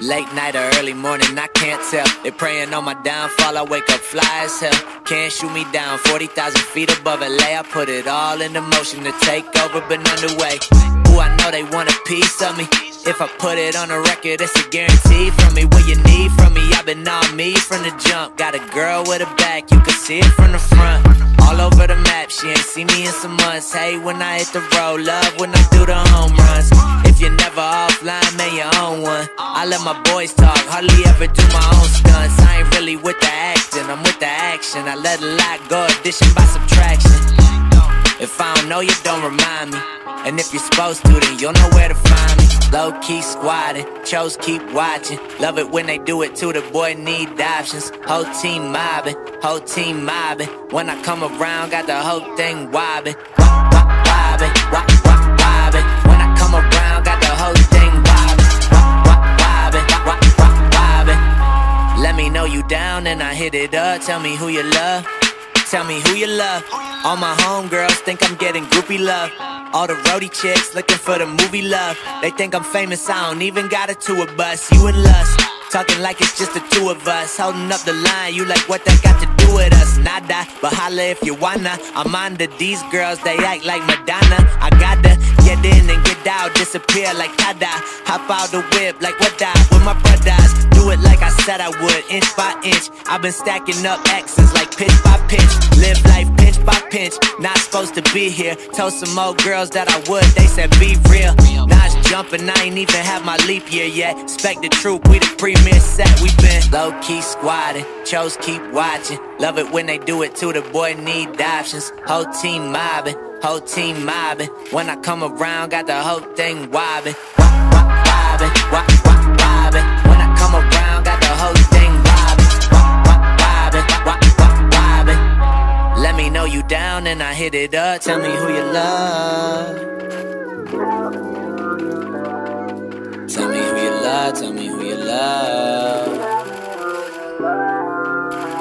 Late night or early morning, I can't tell. They praying on my downfall, I wake up fly as hell. Can't shoot me down, 40,000 feet above LA. I put it all into motion to take over, but underway. Ooh, I know they want a piece of me. If I put it on a record, it's a guarantee from me. What you need from me, I've been on me from the jump. Got a girl with a back, you can see it from the front. All over the map, she ain't seen me in some months. Hey, when I hit the road, love when I do the home runs. If you're never offline, man, you own one. I let my boys talk, hardly ever do my own stunts. I ain't really with the acting, I'm with the action. I let a lot go, addition by subtraction. If I don't know you, don't remind me. And if you're supposed to, then you'll know where to find me. Low key squatting, chose keep watching. Love it when they do it too, the boy need options. Whole team mobbing, whole team mobbing. When I come around, got the whole thing wobbing. Wop, wop, wobbing, wop, wop, wobbing. When I come around, got the whole thing wobbing. Wop, wop, wobbing, wop, wop, wobbing. Let me know you down and I hit it up. Tell me who you love. Tell me who you love. All my homegirls think I'm getting groupie love. All the roadie chicks looking for the movie love. They think I'm famous, I don't even got a tour bus. You and Lust, talking like it's just the two of us. Holding up the line, you like what that got to do with us? Nada, but holla if you wanna. I'm under these girls, they act like Madonna. I gotta get in and get out, disappear like Tada. Hop out the whip like what that with my brothers. Do it like I said I would, inch by inch. I've been stacking up X's like pitch by pitch. Live life pinch by pinch. Not supposed to be here. Told some old girls that I would, they said be real. Now it's jumping, I ain't even have my leap year yet. Expect the troop, we the premier set. We been low key squatting, chose keep watching. Love it when they do it too. The boy need options. Whole team mobbing, whole team mobbing. When I come around, got the whole thing wobbing. Wop, wop, wobbing, wop, wop, wobbing. When I come around, got the whole thing wobbing. Wop, wop, wobbing, wop, wop, wobbing. Let me know you down and I hit it up. Tell me who you love. Tell me who you love. Tell me who you love.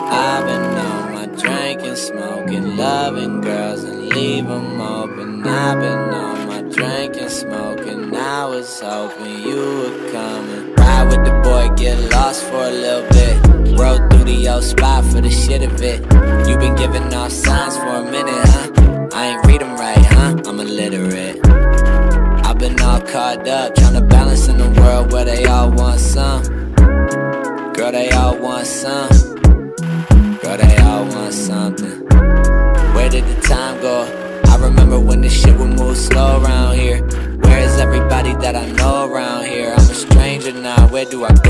I've been on my drinking, smoking, loving girls leave 'em open. I've been on my drinking, smoking. I was hoping you were coming. Ride with the boy, get lost for a little bit. Roll through the old spot for the shit of it. You been giving off signs for a minute, huh? I ain't read 'em right, huh? I'm illiterate. I've been all caught up, trying to balance in a world where they all want some. Girl, they all want some. Girl, they all want something. Where did the time I remember when this shit would move slow around here. Where is everybody that I know around here? I'm a stranger now, where do I go?